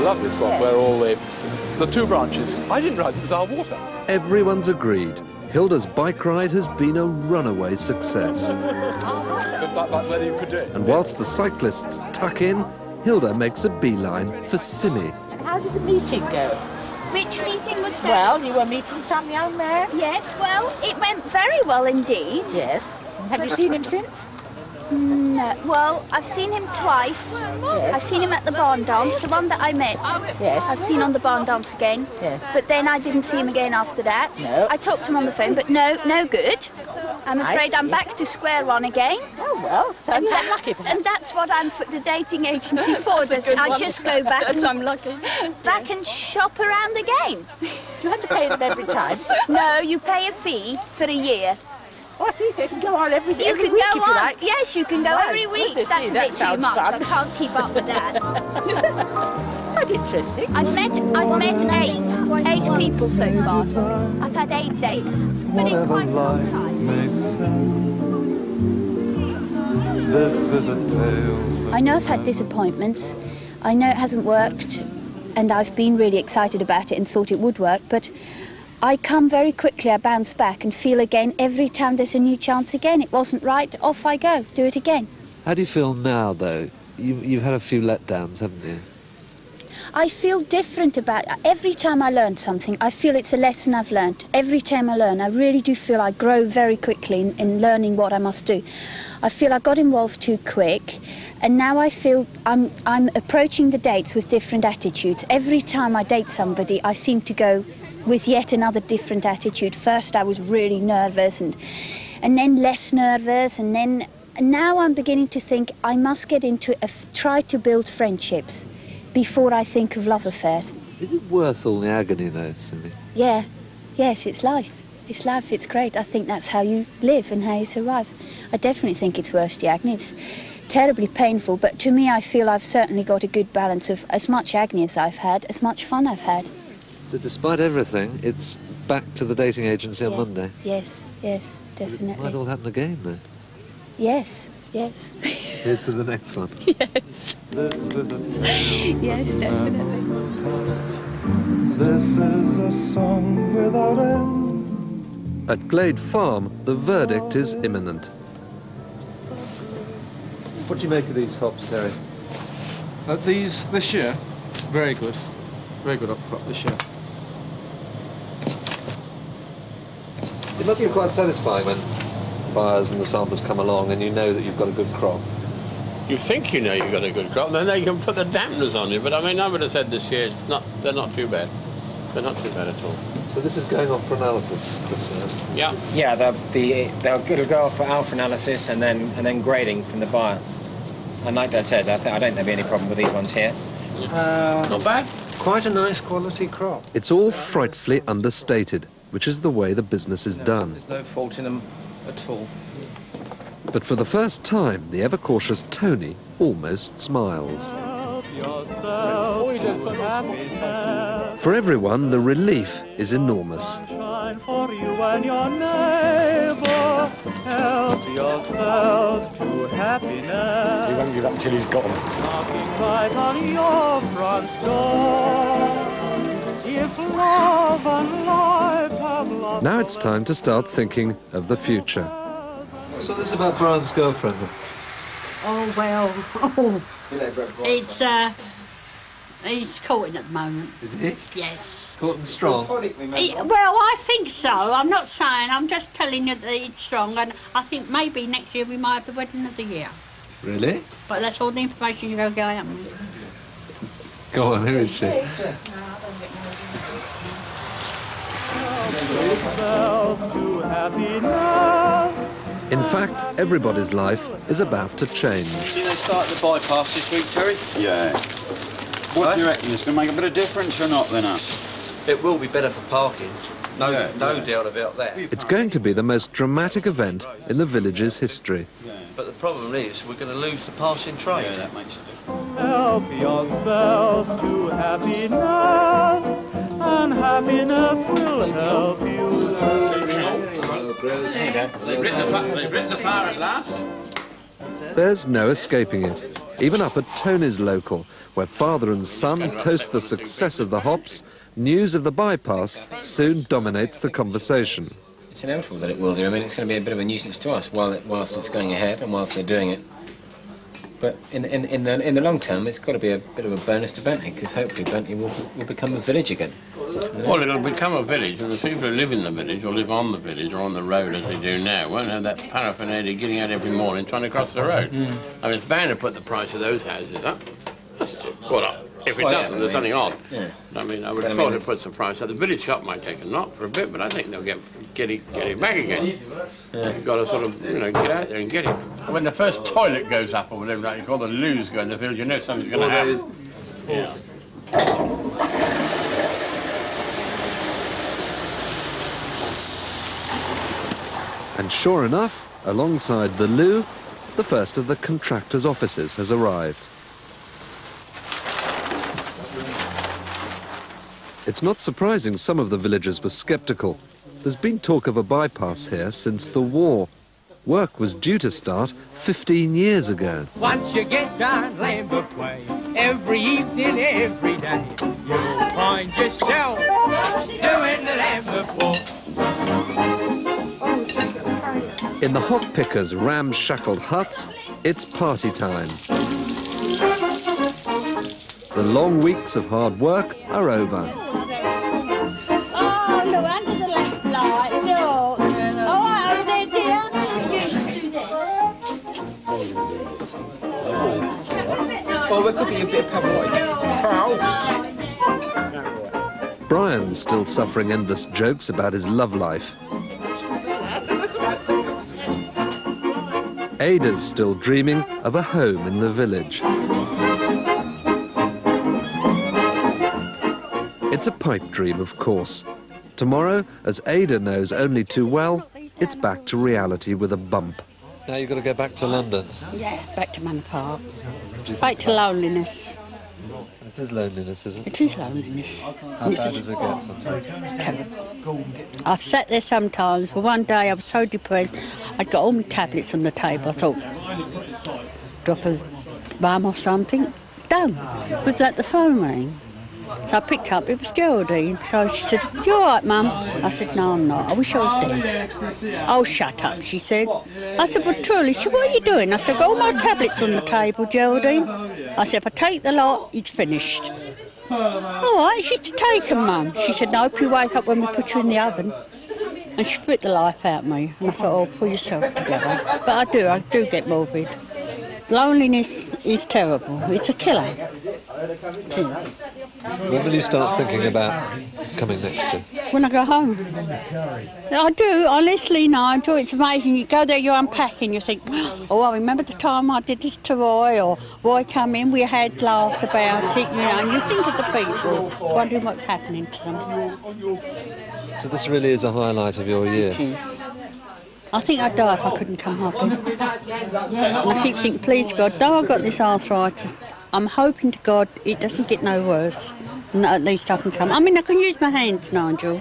lovely spot Yes. where all the the two branches. I didn't realise it was our water. Everyone's agreed. Hilda's bike ride has been a runaway success. But, but whether you could do it. And whilst the cyclists tuck in, Hilda makes a beeline for Simmy. And how did the meeting go? Which meeting was that? Well, you were meeting some young man. yes, well, it went very well indeed. Yes. Have you seen him since? No, well, I've seen him twice. Yes. I've seen him at the barn dance, the one that I met. Yes. I've seen on the barn dance again. Yes. But then I didn't see him again after that. No. I talked to him on the phone, but no, no good. I'm afraid I'm back to square one again. Oh, well, sounds that- perhaps. and that's what I'm for the dating agency for. That's a good I just go back and I'm lucky. back and shop around again. You have to pay them every time? No, you pay a fee for a year. Oh, I see, so you can go on every, You every can week go if you on. like. Yes, you can go My every week. That's me, a that bit too much. fun. I can't keep up with that. Quite interesting. I've met I've met eight eight people so far. I've had eight dates, but in quite a long time. This is a tale. I know I've had disappointments. I know it hasn't worked, and I've been really excited about it and thought it would work, but I come very quickly, I bounce back and feel again every time there's a new chance again. It wasn't right, off I go, do it again. How do you feel now, though? You, you've had a few letdowns, haven't you? I feel different about every time I learn something. I feel it's a lesson I've learned. Every time I learn, I really do feel I grow very quickly in, in learning what I must do. I feel I got involved too quick, and now I feel I'm I'm approaching the dates with different attitudes. Every time I date somebody, I seem to go with yet another different attitude. First, I was really nervous, and and then less nervous, and then and now I'm beginning to think I must get into a, try to build friendships before I think of love affairs. Is it worth all the agony, though, Cindy? Yeah, yes, it's life. It's life, it's great. I think that's how you live and how you survive. I definitely think it's worth the agony. It's terribly painful, but to me, I feel I've certainly got a good balance of as much agony as I've had, as much fun I've had. So despite everything, it's back to the dating agency on Yes, Monday. Yes, yes, It might all happen again, though. Yes, yes. Here's to the next one. This is a yes, definitely. This is a song without end. At Glade Farm, the verdict is imminent. What do you make of these hops, Terry? Uh, these this year, very good, very good up crop this year. It must be quite satisfying when buyers and the samplers come along and you know that you've got a good crop. You think you know you've got a good crop, then they can put the dampeners on you. But I mean, I would have said this year it's not. They're not too bad. They're not too bad at all. So this is going off for analysis, Chris. uh, Yeah. Yeah, the, the, they'll it'll go off for alpha analysis and then and then grading from the buyer. And like Dad says, I, th- I don't think there'll be any problem with these ones here. Uh, Not bad. quite a nice quality crop. It's all frightfully understated, which is the way the business is done. There's no fault in them at all. But for the first time, the ever cautious Tony almost smiles. For everyone, the relief is enormous. For you and your neighbor, help yourself to happiness. He won't give up till he's got them. Now it's time to start thinking of the future. So this is about Brian's girlfriend. Oh well. Oh, it's uh, he's courting at the moment. Is he? Yes. Caught and strong. He- well, I think so. I'm not saying. I'm just telling you that it's strong, and I think maybe next year we might have the wedding of the year. Really? But that's all the information you're going to get out with. Go on, who is she? yourself to happiness. In fact, everybody's life is about to change. See they started the bypass this week, Terry? Yeah. What do you reckon? It's going to make a bit of difference or not then, us? It will be better for parking. No, Yeah, no yeah. doubt about that. It's going to be the most dramatic event in the village's history. But the problem is, we're going to lose the passing train. Yeah, that makes a difference. Help yourself to happiness, and happiness will help you. They've written the, they've written the fire at last. There's no escaping it. Even up at Tony's local, where father and son toast the success of the hops, news of the bypass soon dominates the conversation. It's inevitable that it will do. I mean, it's going to be a bit of a nuisance to us while it, whilst it's going ahead and whilst they're doing it. But in, in, in, the, in the long term, it's got to be a bit of a bonus to Bentley, because hopefully Bentley will, will become a village again. Well, it'll become a village, and the people who live in the village or live on the village or on the road as they do now won't have that paraphernalia getting out every morning trying to cross the road. Mm. I mean, it's bound to put the price of those houses up. That's just, well, up. If it Well, doesn't, I there's mean, something odd. yeah. I mean, I would But I have mean, thought it puts the price up. The village shop might take a knock for a bit, but I think they'll get get it, get it back again. You've got to sort of, you know, get out there and get it. When the first toilet goes up or whatever like you call the loos go in the village, you know something's going to happen. Yeah. And sure enough, alongside the loo, the first of the contractor's offices has arrived. It's not surprising some of the villagers were sceptical. There's been talk of a bypass here since the war. Work was due to start 15 years ago. Once you get down Lambeth Way, every evening, every day, you'll find yourself doing the Lambeth Walk. In the hop pickers' ramshackled huts, it's party time. The long weeks of hard work are over. Oh, look, under the lamp light, look. All right, over there, dear. Oh, we're cooking a bit of Brian's still suffering endless jokes about his love life. Ada's still dreaming of a home in the village. It's a pipe dream, of course. Tomorrow, as Ada knows only too well, it's back to reality with a bump. Now you've got to go back to London. Yeah, back to Manor Park. Back to loneliness. It is loneliness, isn't it? It is loneliness. How bad does it get sometimes? terrible. I've sat there sometimes, but one day I was so depressed, I'd got all my tablets on the table. I thought, drop a bum or something, it's done. With that, the phone rang. So I picked up, it was Geraldine. So she said, You all right, Mum? I said, No, I'm not. I wish I was dead. Oh, shut up, she said. I said, Well, truly, she said, What are you doing? I said, Got all my tablets on the table, Geraldine. I said, If I take the lot, it's finished. All right, she's to take 'em, Mum. She said, No, hope you wake up when we put you in the oven. And she spit the life out of me. And I thought, Oh, pull yourself together. But I do, I do get morbid. Loneliness is terrible. It's a killer. It is. When will you start thinking about coming next year? When I go home. I do, honestly, Nigel. It's amazing. You go there, you're unpacking, you think, oh, I remember the time I did this to Roy, or Roy come in, we had laughs about it, you know, and you think of the people, wondering what's happening to them. So this really is a highlight of your year. It is. I think I'd die if I couldn't come. And I keep thinking, please God, though I've got this arthritis, I'm hoping to God it doesn't get no worse. And at least I can come. I mean, I can use my hands, Nigel,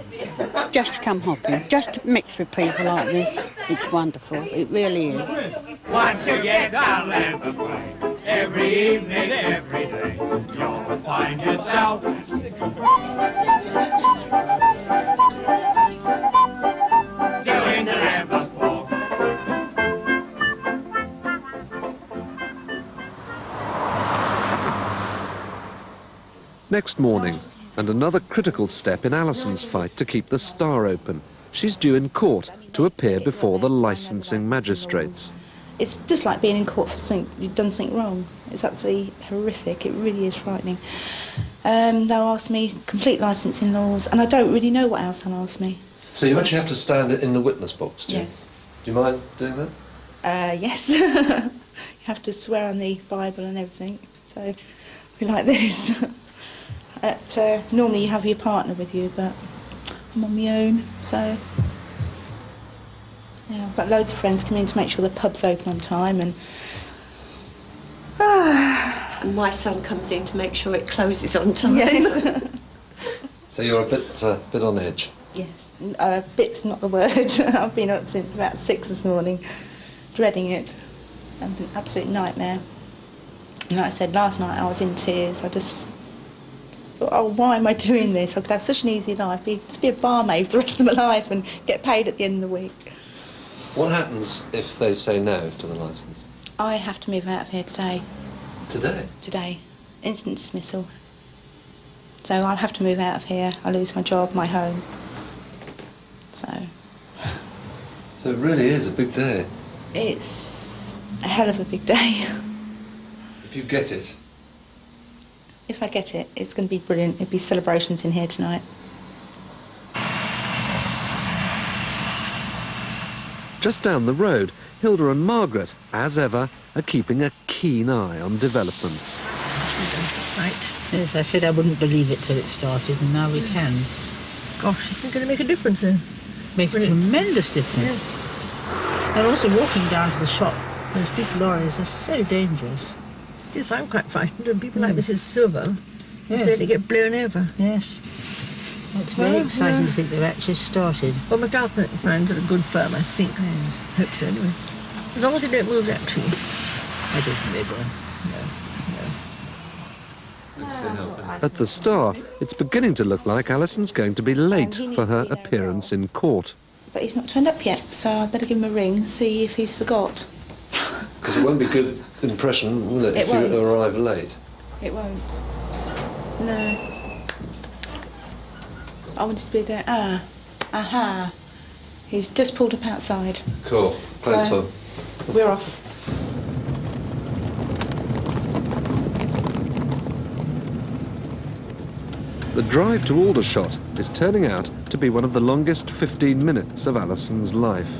just to come hopping, just to mix with people like this. It's wonderful. It really is. Once you get down Way, every evening, every day, you'll find yourself Next morning, and another critical step in Alison's fight to keep the Star open. She's due in court to appear before the licensing magistrates. It's just like being in court for something you've done something wrong. It's absolutely horrific. It really is frightening. Um, they'll ask me complete licensing laws, and I don't really know what else they'll ask me. So you actually have to stand in the witness box, do you? Yes. Do you mind doing that? Uh, yes. you have to swear on the Bible and everything. So be like this. At, uh, normally you have your partner with you, but I'm on my own. So yeah, I've got loads of friends coming in to make sure the pub's open on time, and And my son comes in to make sure it closes on time. yes, So you're a bit, uh, bit on edge. yes. Uh, bit's not the word. I've been up since about six this morning, dreading it. An absolute nightmare. And like I said last night, I was in tears. I just thought, oh, why am I doing this? I could have such an easy life, be, just be a barmaid for the rest of my life and get paid at the end of the week. What happens if they say no to the licence? I have to move out of here today. Today? Today. Instant dismissal. So I'll have to move out of here. I lose my job, my home. So So it really is a big day. it's a hell of a big day. If you get it. If I get it, it's going to be brilliant. It'll be celebrations in here tonight. Just down the road, Hilda and Margaret, as ever, are keeping a keen eye on developments. Yes, I said I wouldn't believe it till it started, and now we can. Gosh, isn't it going to make a difference then? Make a tremendous difference. And also walking down to the shop, those big lorries are so dangerous. Yes, I'm quite frightened, and people like Mm. Mrs. Silver Yes. yes. nearly get blown over. Yes. It's very Well, exciting yeah. to think they've actually started. Well, McAlpine Mines are a good firm, I think. Hope so, anyway. As long as they don't move that tree. I don't think they will. At the Star, it's beginning to look like Alison's going to be late for her appearance in court. But he's not turned up yet, so I better give him a ring, see if he's forgot. Because it won't be a good impression, will it, It if you won't. arrive late? It won't. No. I wanted to be there. Ah. Aha. He's just pulled up outside. Cool. Close So- for. We're off. The drive to Aldershot is turning out to be one of the longest 15 minutes of Alison's life.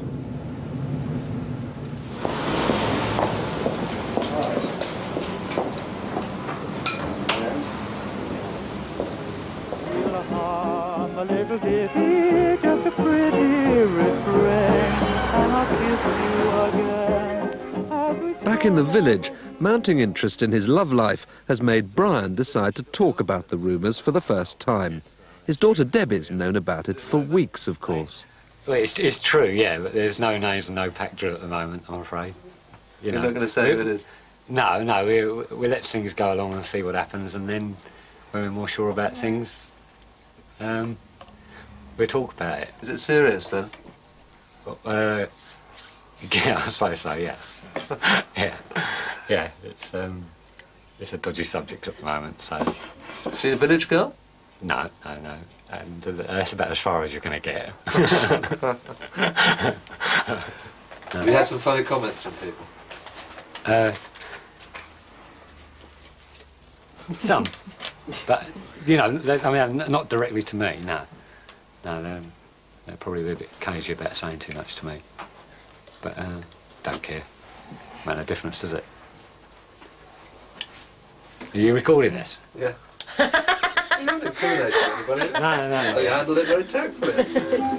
In the village, mounting interest in his love life has made Brian decide to talk about the rumours for the first time. His daughter Debbie's known about it for weeks, of course. Well, it's, it's true, yeah, but there's no names and no pack drill at the moment, I'm afraid. You You're know, not going to say we- who it is? No, no, we, we let things go along and see what happens, and then when we're more sure about things, um, we'll talk about it. Is it serious then? Uh, yeah, I suppose so, yeah. yeah, yeah, it's, um, it's a dodgy subject at the moment, so. She a village girl? No, no, no. And uh, that's about as far as you're going to get. Have you had some funny comments from people? Uh, some, but you know, they, I mean, not directly to me. No, no, they're, they're probably a bit cagey about saying too much to me. But uh, don't care. Make no difference, does it? Are you recording this? Yeah. you haven't incriminated anybody. No, no, no. Oh, you handled it very tactfully.